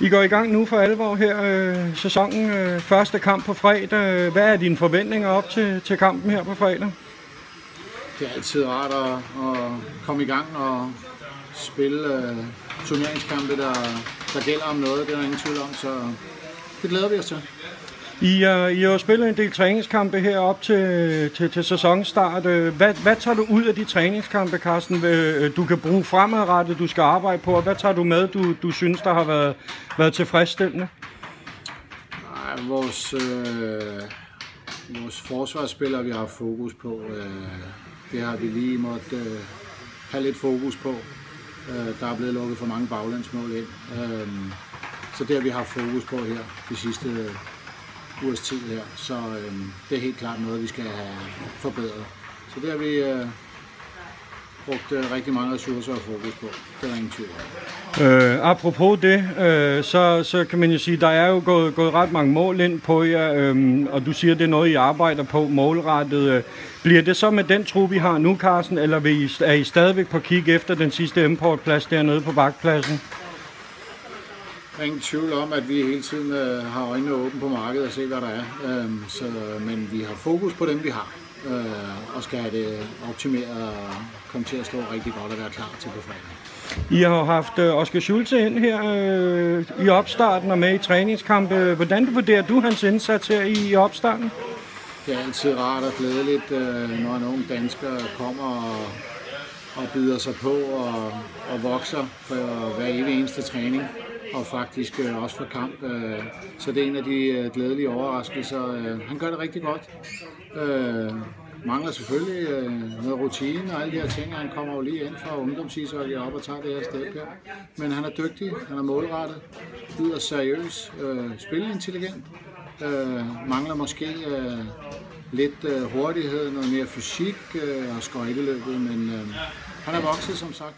I går i gang nu for alvor her øh, sæsonen. Øh, første kamp på fredag. Hvad er dine forventninger op til, til kampen her på fredag? Det er altid rart at, at komme i gang og spille øh, turneringskampe, der, der gælder om noget. Det er der ingen tvivl om, så det glæder vi os til. I, uh, I har spillet en del træningskampe her op til, til, til sæsonstart. Øh, hvad, hvad tager du ud af de træningskampe, Carsten, øh, du kan bruge fremadrettet, du skal arbejde på? Og hvad tager du med, du, du synes, der har været, været tilfredsstillende? Nej, vores, øh, vores forsvarsspillere, vi har fokus på, øh, det har vi lige måtte øh, have lidt fokus på. Øh, der er blevet lukket for mange baglandsmål ind. Øh, så det har vi haft fokus på her de sidste ugers tid her. Så øh, det er helt klart noget, vi skal have forbedret. Så det har vi øh, brugt øh, rigtig mange ressourcer og fokus på. Det er der ingen tvivl om. Øh, apropos det, øh, så, så kan man jo sige, der er jo gået, gået ret mange mål ind på jer, øh, og du siger, det er noget, I arbejder på målrettet. Øh, bliver det så med den tro, vi har nu, Carsten, eller er I stadigvæk på kig efter den sidste importplads dernede på bakpladsen? Der er ingen tvivl om, at vi hele tiden øh, har øjnene åbne på markedet og se, hvad der er. Øhm, så, men vi har fokus på dem, vi har, øh, og skal have det optimeret og komme til at stå rigtig godt og være klar til på fredag. I har haft øh, Oscar Schulze ind her øh, i opstarten og med i træningskampe. Hvordan vurderer du hans indsats her i, i opstarten? Det er altid rart og glædeligt, øh, når en ung dansker kommer og, og byder sig på og, og vokser for hver evig eneste træning og faktisk øh, også for kamp. Øh, så det er en af de øh, glædelige overraskelser. Øh, han gør det rigtig godt. Øh, mangler selvfølgelig øh, noget rutine og alle de her ting. Han kommer jo lige ind fra ungdomsishockey op og tager det her step her. Men han er dygtig, han er målrettet, yder seriøs, øh, spilintelligent. Øh, mangler måske øh, lidt øh, hurtighed, noget mere fysik øh, og skøjteløbet, men øh, han er vokset som sagt.